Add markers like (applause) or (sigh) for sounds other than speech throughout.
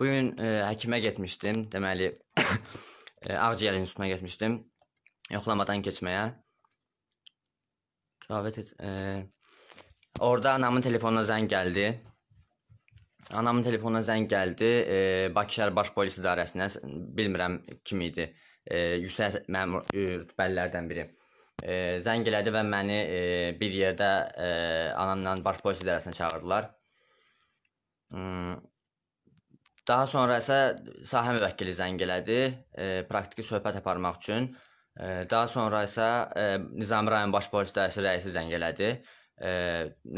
Bu gün e, həkimə getmişdim. Deməli, (coughs) e, Ağciyər institutuna getmişdim. Yoxlamadan keçməyə. Davet et. E, orada anamın telefonuna zəng gəldi. Anamın telefonuna zəng gəldi. E, Bakı şəhər Baş Polis İdarəsinə bilmirəm kim idi. E, yüksək məmur rütbəlilərdən biri. E, zəng elədi və məni e, bir yerdə e, anamla Baş Polis İdarəsinə çağırdılar. Hmm, Daha sonra isə sahə müvəkkili zəng elədi, e, praktiki söhbət aparmaq üçün. E, daha sonra isə e, Nizami rayon baş polis idarəsi rəisi zəng elədi. E,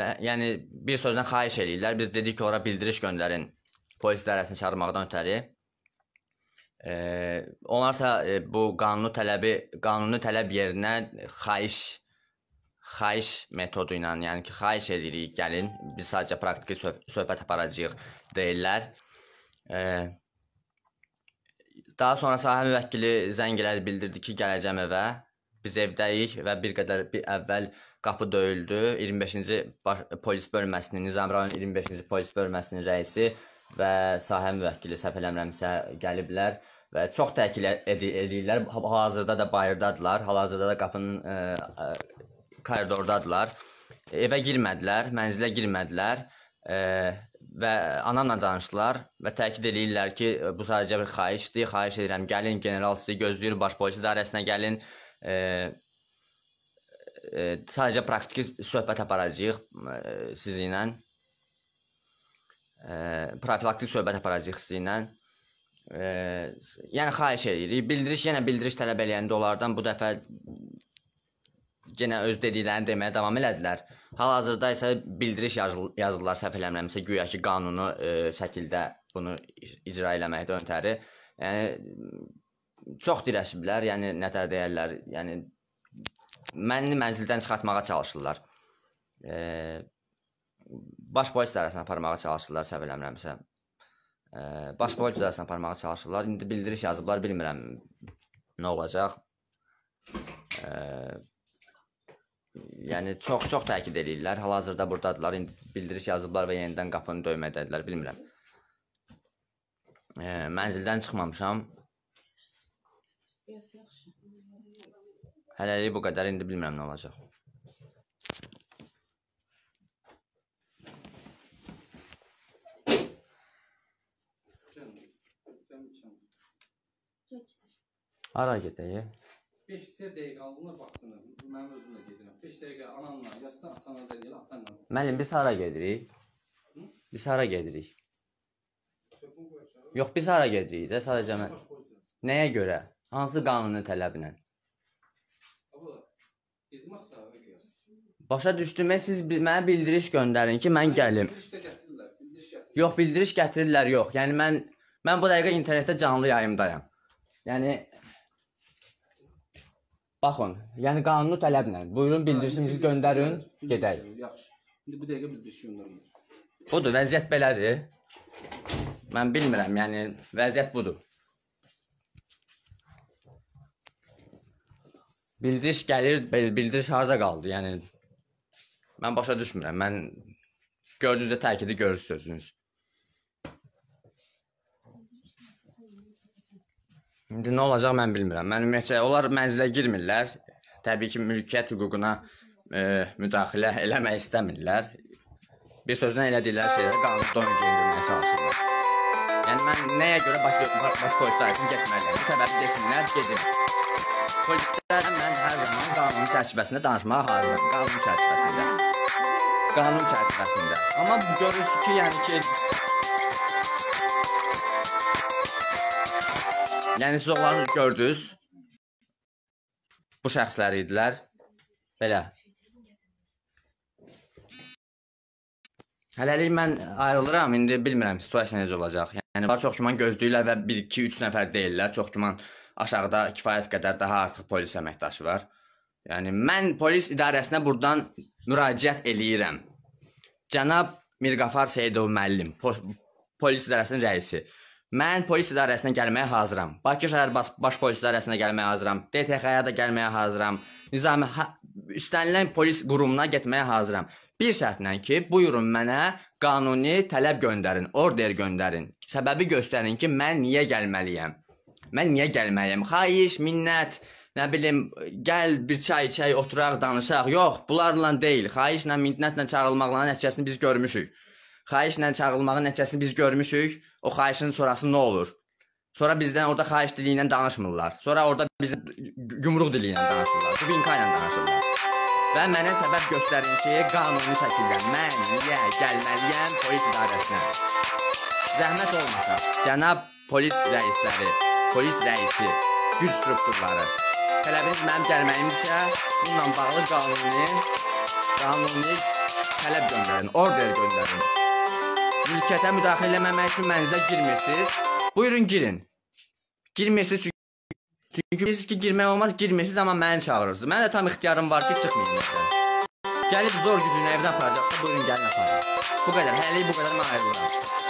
nə, yəni bir sözlə xahiş eləyirlər. Biz dedik ki, ora bildiriş göndərin polis idarəsini çağırmaqdan ötəri. E, onlarsa e, bu qanuni tələbi, qanuni tələb yerinə xahiş xahiş metodu ilə, yəni ki, xahiş edirik, gəlin, biz sadəcə praktiki söhbət aparacağıq deyirlər. Daha sonra sahə müvəkkili zəng elədi, bildirdi ki, gələcəm evə. Biz evdəyik və bir qədər bir əvvəl qapı döyüldü. 25-ci polis bölməsinin, Nizam rayon 25-ci polis bölməsinin rəisi və sahə müvəkkili səhv eləmirəmsə gəliblər və çox təkid edirlər. Hal-hazırda da bayırdadılar. Hal-hazırda da qapının ə, ə, koridordadılar. Evə girmədilər, mənzilə girmədilər. Ə, və anamla danışdılar və təkid eləyirlər ki, bu sadəcə bir xahişdir. Xahiş edirəm, gəlin, general sizi gözləyir, baş polis idarəsinə gəlin. E, e, sadəcə praktiki söhbət aparacağıq e, sizinlə. E, profilaktik söhbət aparacağıq sizinlə. E, yəni xahiş edirik. Bildiriş yenə bildiriş tələb eləyəndə onlardan bu dəfə yenə öz dediklərini deməyə davam elədilər. Hal-hazırda isə bildiriş yazırlar səhv eləmirəmsə, güya ki, qanunu e, şəkildə bunu icra eləməkdə öntəri. Yəni çox dirəşiblər, yəni nətər deyirlər, yəni məni mənzildən çıxartmağa çalışırlar. E, baş polis idarəsinə aparmağa çalışırlar, səhv eləmirəmsə. E, baş polis idarəsinə aparmağa çalışırlar. İndi bildiriş yazıblar, bilmirəm nə olacaq. E, Yəni çox-çox təkid eləyirlər. Hal-hazırda burdadılar. İndi bildiriş yazıblar və yenidən qapını döymədədirlər, bilmirəm. E, mənzildən çıxmamışam. Hələlik bu qədər. İndi bilmirəm nə olacaq. Hara gedək? 5-cə dəqiqəliyinə vaxtını mənim özüm də gedirəm. 5 dəqiqə ananla yazsan, atana da deyil, atanla. Müəllim biz hara gedirik? Biz hara gedirik? Yox, biz hara gedirik də sadəcə mən. Nəyə görə? Hansı qanuni tələblə? Başa düşdüm, siz mənə bildiriş göndərin ki, mən gəlim. Yox, bildiriş gətirirlər, yox. Yəni mən mən bu dəqiqə internetdə canlı yayımdayam. Yəni Baxın, yəni qanuni tələblə. Buyurun bildirişinizi göndərin, gedək. Yaxşı. İndi bu dəqiqə bildiriş göndərmir. Budur, vəziyyət belədir. Mən bilmirəm, yəni vəziyyət budur. Bildiriş gəlir, bildiriş harda qaldı? Yəni mən başa düşmürəm. Mən gördüyünüzdə təkidi görürsüz özünüz. İndi nə olacaq mən bilmirəm. Mən ümumiyyətcə onlar mənzilə girmirlər. Təbii ki, mülkiyyət hüququna e, müdaxilə eləmək istəmirlər. Bir sözlə elədikləri şeyləri qanundan geyindirməyə çalışırlar. Yəni mən nəyə görə baş, baş, baş polis idarəsinə getməliyəm? Səbəbi desinlər, gedim. Polislərlə mən hər zaman qanun çərçivəsində danışmağa hazıram. Qanun çərçivəsində. Qanun çərçivəsində. Amma görürsünüz ki, yəni ki, Yəni siz onları gördünüz. Bu şəxslər idilər. Belə. Hələlik mən ayrılıram. İndi bilmirəm situasiya necə olacaq. Yəni var çox güman gözləyirlər və 1 2 3 nəfər deyirlər. Çox güman aşağıda kifayət qədər daha artıq polis əməkdaşı var. Yəni mən polis idarəsinə burdan müraciət eləyirəm. Cənab Mirqafar Seyidov müəllim, polis idarəsinin rəisi. Mən polis idarəsinə gəlməyə hazıram. Bakı şəhər baş, baş polis idarəsinə gəlməyə hazıram. DTX-ya da gəlməyə hazıram. Nizami ha, üstənilən polis qurumuna getməyə hazıram. Bir şərtlə ki, buyurun mənə qanuni tələb göndərin, order göndərin. Səbəbi göstərin ki, mən niyə gəlməliyəm? Mən niyə gəlməliyəm? Xahiş, minnət, nə bilim, gəl bir çay içək, oturaq, danışaq. Yox, bunlarla deyil. Xahişlə, minnətlə çağırılmaqla nəticəsini biz görmüşük. Xahişlə çağırılmağın nəticəsini biz görmüşük. O xahişin sonrası nə olur? Sonra bizdən orada xahiş dili ilə danışmırlar. Sonra orada bizə yumruq dili ilə danışırlar. Dubinka ilə danışırlar. Və mənə səbəb göstərin ki, qanuni şəkildə mən niyə gəlməliyəm polis idarəsinə? Zəhmət olmasa, cənab polis rəisləri, polis rəisi, güc strukturları. Tələbiniz mənim gəlməyimdirsə, bununla bağlı qanuni, qanuni tələb göndərin, order göndərin. Mülkiyyətə müdaxilə eləməmək üçün mənzildə girmirsiniz. Buyurun girin. Girmirsiniz çünki çünki bilirsiniz ki, girmək olmaz, girmirsiniz amma məni çağırırsınız. Mənim də tam ixtiyarım var ki, çıxmayım məsələn. Gəlib zor gücünü evdən aparacaqsa, buyurun gəlin aparın. Bu qədər, hələlik bu qədər mən ayrılıram.